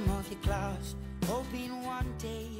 Bottom of your glass, hoping one day